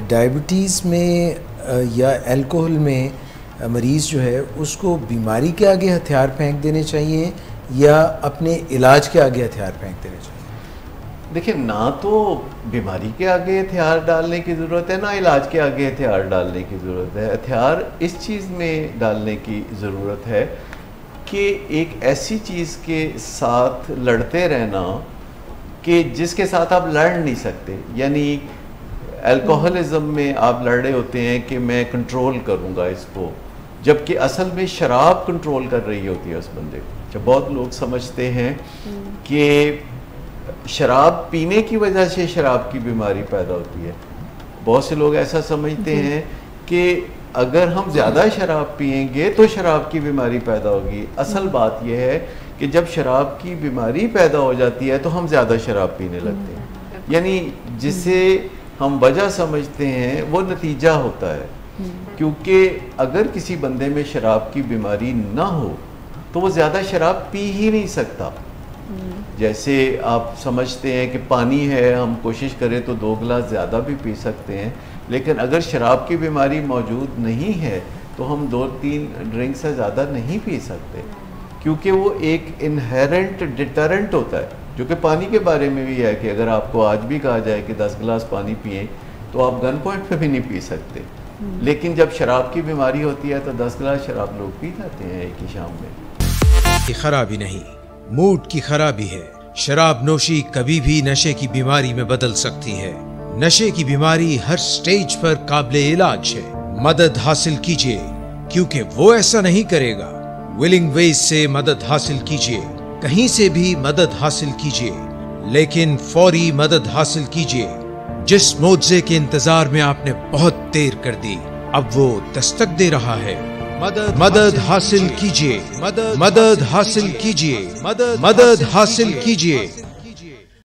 Diabetes में या alcohol में मरीज़ जो है, उसको बीमारी के आगे हथियार फेंक देने चाहिए, या अपने इलाज के आगे हथियार फेंक देने चाहिए? देखिए, ना तो बीमारी के आगे हथियार डालने की ज़रूरत है, ना इलाज के आगे हथियार डालने की ज़रूरत है। हथियार इस चीज़ में डालने की ज़रूरत है कि एक ऐसी चीज़ के साथ लड़ते रहना कि जिसके साथ आप लड़ नहीं सकते। यानी अल्कोहलिज्म में आप लड़ रहे होते हैं कि मैं कंट्रोल करूँगा इसको जबकि असल में शराब कंट्रोल कर रही होती है उस बंदे को। जब बहुत लोग समझते हैं कि शराब पीने की वजह से शराब की बीमारी पैदा होती है। बहुत से लोग ऐसा समझते हैं कि अगर हम ज़्यादा शराब पियेंगे तो शराब की बीमारी पैदा होगी। असल बात यह है कि जब शराब की बीमारी पैदा हो जाती है तो हम ज़्यादा शराब पीने लगते हैं। यानी जिसे हम वजह समझते हैं वो नतीजा होता है। क्योंकि अगर किसी बंदे में शराब की बीमारी ना हो तो वो ज़्यादा शराब पी ही नहीं सकता। जैसे आप समझते हैं कि पानी है हम कोशिश करें तो दो गिलास ज़्यादा भी पी सकते हैं लेकिन अगर शराब की बीमारी मौजूद नहीं है तो हम दो तीन ड्रिंक से ज़्यादा नहीं पी सकते। क्योंकि वो एक इनहेरेंट डिटरेंट होता है। जो कि पानी के बारे में भी है कि अगर आपको आज भी कहा जाए कि 10 गिलास पानी पिए तो आप गन पॉइंट पे भी नहीं पी सकते। हम्म। लेकिन जब शराब की बीमारी होती है तो 10 गिलास शराब लोग पी जाते हैं एक ही शाम में। खराबी नहीं मूड की खराबी है। शराब नोशी कभी भी नशे की बीमारी में बदल सकती है। नशे की बीमारी हर स्टेज पर काबिल इलाज है। मदद हासिल कीजिए क्योंकि वो ऐसा नहीं करेगा। विलिंग वेज से मदद हासिल कीजिए। कहीं से भी मदद हासिल कीजिए लेकिन फौरी मदद हासिल कीजिए। जिस मुआवजे के इंतज़ार में आपने बहुत देर कर दी अब वो दस्तक दे रहा है। मदद मदद हासिल कीजिए। मदद मदद हासिल कीजिए। मदद मदद हासिल कीजिए।